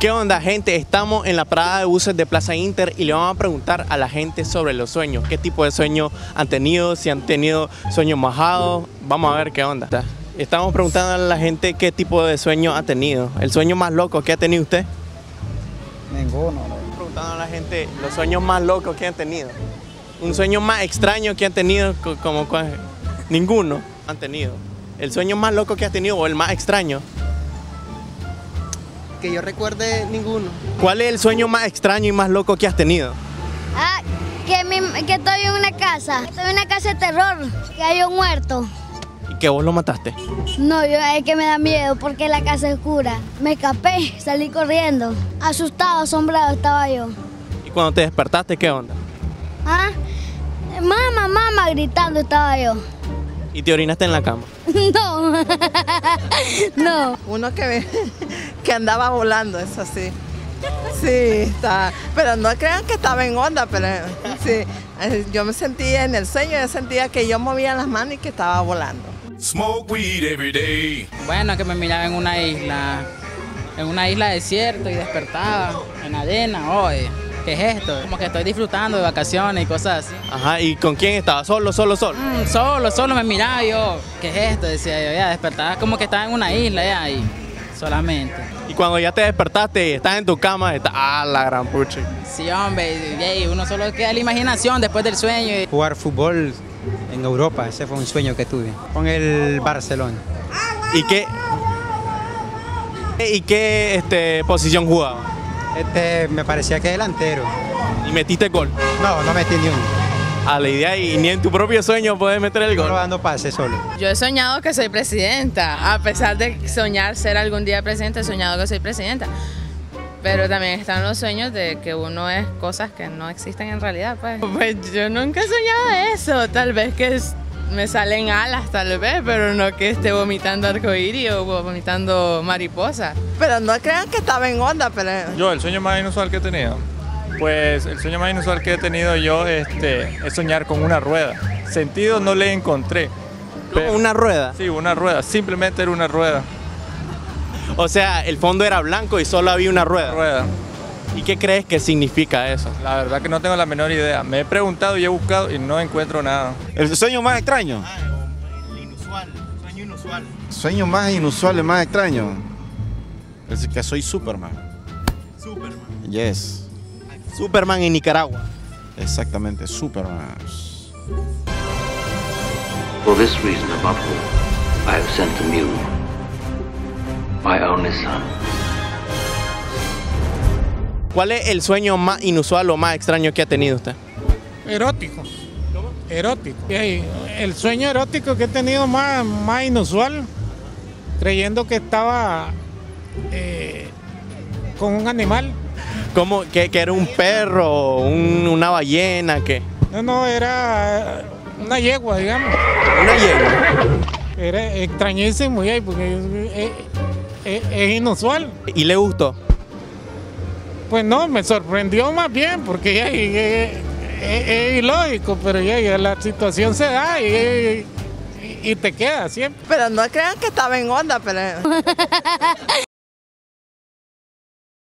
¿Qué onda, gente? Estamos en la parada de buses de Plaza Inter y le vamos a preguntar a la gente sobre los sueños. ¿Qué tipo de sueños han tenido? Si han tenido sueños mojados. Vamos a ver qué onda. Estamos preguntando a la gente qué tipo de sueño ha tenido. ¿El sueño más loco que ha tenido usted? Ninguno. Estamos preguntando a la gente los sueños más locos que han tenido. Un sueño más extraño que han tenido, co- como cuál? ninguno han tenido. El sueño más loco que has tenido o el más extraño. Que yo recuerde ninguno. ¿Cuál es el sueño más extraño y más loco que has tenido? Ah, que, mi- que estoy en una casa. Estoy en una casa de terror. Que hay un muerto. Y que vos lo mataste. No, yo es que me da miedo porque la casa es oscura. Me escapé, salí corriendo. Asustado, asombrado estaba yo. Y cuando te despertaste, ¿qué onda? Ah, mamá, mamá, gritando estaba yo. Y te orinaste en la cama. No, no. Uno que, que andaba volando, eso sí. Sí, está. Pero no crean que estaba en onda, pero sí. Eh, Yo me sentía en el sueño, yo sentía que yo movía las manos y que estaba volando. Smoke weed every day. Bueno, que me miraba en una isla, en una isla desierta y despertaba en arena, oye, ¿qué es esto? Como que estoy disfrutando de vacaciones y cosas así. Ajá, ¿y con quién estaba? ¿Solo, solo, solo? Mm, solo, solo me miraba y yo, ¿qué es esto? Decía yo, ya despertaba como que estaba en una isla ya ahí, solamente. Y cuando ya te despertaste y estás en tu cama, estás, ah, la gran pucha. Sí, hombre, y, ey, uno solo queda la imaginación después del sueño. y- Jugar fútbol en Europa, ese fue un sueño que tuve. Con el Barcelona. ¿Y qué? ¿Y qué este, posición jugaba? Este me parecía que delantero. ¿Y metiste gol? No, no metí ni uno. A la idea y ni en tu propio sueño puedes meter el gol. dando pases solo. Yo he soñado que soy presidenta. A pesar de soñar ser algún día presidenta, he soñado que soy presidenta. Pero también están los sueños de que uno es cosas que no existen en realidad. Pues, pues yo nunca he soñado eso. Tal vez que es- me salen alas, tal vez, pero no que esté vomitando arcoíris o vomitando mariposa. Pero no crean que estaba en onda, pero Yo, el sueño más inusual que he tenido. Pues el sueño más inusual que he tenido yo este, es soñar con una rueda. Sentido no le encontré. Como una rueda. Sí, una rueda. Simplemente era una rueda. O sea, el fondo era blanco y solo había una rueda. rueda. ¿Y qué crees que significa eso? La verdad que no tengo la menor idea. Me he preguntado y he buscado y no encuentro nada. El sueño más extraño. El inusual, sueño inusual. Sueño más inusual y más extraño. Es que soy Superman. Superman. Yes. Superman en Nicaragua. Exactamente, Superman. For this reason above all, I have sent to Mew, my only son. ¿Cuál es el sueño más inusual o más extraño que ha tenido usted? Erótico. Erótico. Y ahí, el sueño erótico que he tenido más, más inusual, creyendo que estaba eh, con un animal. ¿Cómo? ¿Que, que era un perro, un- una ballena? ¿Qué? No, no, era una yegua, digamos. Una yegua. Era extrañísimo, porque es, es- es inusual. ¿Y le gustó? Pues no, me sorprendió más bien, porque ya, y- es, ilógico, pero ya, ya la situación se da y, y- y te queda siempre. pero no crean que estaba en onda, pero